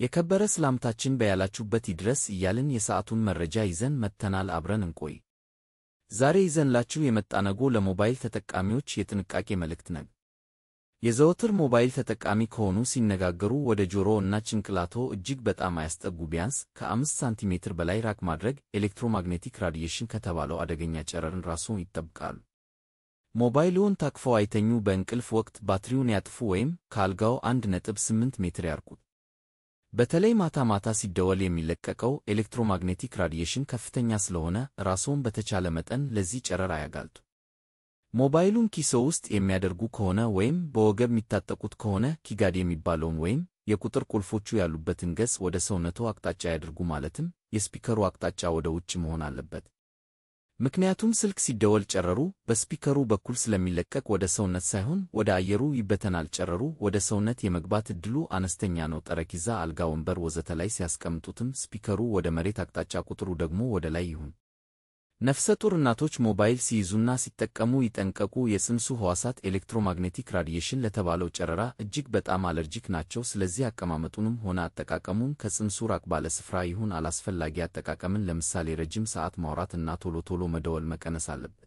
የከበረ ሰላምታችን በያላችሁበት ይድረስ እያልን የሰዓቱን መረጃ ይዘን መጥተናል። አብረን እንቆይ። ዛሬ ይዘንላችሁ የመጣነው ለሞባይል ተጠቃሚዎች የጥንቃቄ መልእክት ነው። የዘወትር ሞባይል ተጠቃሚ ከሆኑ ሲነጋገሩ ወደ ጆሮ እና ጭንቅላቶ እጅግ በጣም አያስጠጉ። ቢያንስ ከአምስት ሳንቲሜትር በላይ ራቅ ማድረግ electromagnetic radiation ከተባለው አደገኛ ጨረርን ራስዎን ይጠብቃሉ። ሞባይልዎን ታቅፈው አይተኙ። በእንቅልፍ ወቅት ባትሪውን ያጥፉ ወይም ከአልጋው 1.8 ሜትር ያርቁት። በተለይ ማታ ማታ ሲደወል የሚለቀቀው electromagnetic radiation ከፍተኛ ስለሆነ ራስዎን በተቻለ መጠን ለዚህ ጨረር አያጋልጡ። ሞባይሉን ኪሶ ውስጥ የሚያደርጉ ከሆነ ወይም በወገብ የሚታጠቁት ከሆነ keypad የሚባለውን ወይም የቁጥር ቁልፎቹ ያሉበትን ገጽ ወደ ሰውነቶ አቅጣጫ ያድርጉ። ማለትም የስፒከሩ አቅጣጫ ወደ ውጭ መሆን አለበት። ምክንያቱም ስልክ ሲደወል ጨረሩ በስፒከሩ በኩል ስለሚለቀቅ ወደ ሰውነት ሳይሆን ወደ አየሩ ይበተናል። ጨረሩ ወደ ሰውነት የመግባት ዕድሉ አነስተኛ ነው። ጠረጴዛ፣ አልጋ፣ ወንበር ወዘተ ላይ ሲያስቀምጡትም ስፒከሩ ወደ መሬት አቅጣጫ፣ ቁጥሩ ደግሞ ወደ ላይ ይሁን። ነፍሰ ጡር እናቶች ሞባይል ሲይዙና ሲጠቀሙ ይጠንቀቁ። የጽንሱ ሕዋሳት electromagnetic radiation ለተባለው ጨረራ እጅግ በጣም allergic ናቸው። ስለዚህ አቀማመጡንም ሆነ አጠቃቀሙን ከጽንሱ ራቅ ባለ ስፍራ ይሁን። አላስፈላጊ አጠቃቀምን ለምሳሌ ረጅም ሰዓት ማውራት እና ቶሎ ቶሎ መደወል መቀነስ አለበት።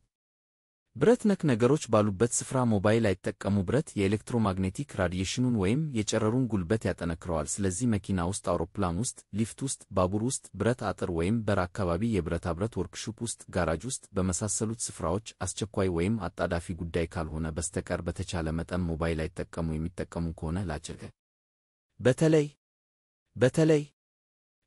ብረት ነክ ነገሮች ባሉበት ስፍራ ሞባይል አይጠቀሙ። ብረት የ electromagnetic radiation ኡን ወይም የጨረሩን ጉልበት ያጠነክረዋል። ስለዚህ መኪና ውስጥ፣ አውሮፕላን ውስጥ፣ ሊፍት ውስጥ፣ ባቡር ውስጥ፣ ብረት አጥር ወይም በር አካባቢ፣ የብረታ ብረት ወርክሾፕ ውስጥ፣ ጋራጅ ውስጥ በመሳሰሉት ስፍራዎች አስቸኳይ ወይም አጣዳፊ ጉዳይ ካልሆነ በስተቀር በተቻለ መጠን ሞባይል አይጠቀሙ። የሚጠቀሙ ከሆነ ላጭቀ በተለይ በተለይ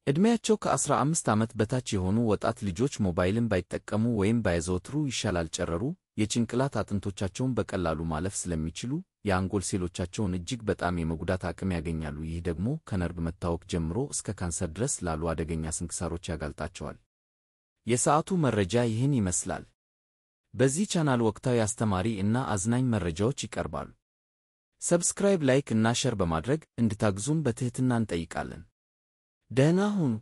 ዕድሜያቸው ከአስራ አምስት ዓመት በታች የሆኑ ወጣት ልጆች ሞባይልን ባይጠቀሙ ወይም ባያዘወትሩ ይሻላል። ጨረሩ የጭንቅላት አጥንቶቻቸውን በቀላሉ ማለፍ ስለሚችሉ የአንጎል ሴሎቻቸውን እጅግ በጣም የመጉዳት አቅም ያገኛሉ። ይህ ደግሞ ከነርቭ መታወክ ጀምሮ እስከ ካንሰር ድረስ ላሉ አደገኛ ስንክሳሮች ያጋልጣቸዋል። የሰዓቱ መረጃ ይህን ይመስላል። በዚህ ቻናል ወቅታዊ፣ አስተማሪ እና አዝናኝ መረጃዎች ይቀርባሉ። subscribe፣ like እና share በማድረግ እንድታግዙን በትሕትና እንጠይቃለን። ደህና ሁኑ።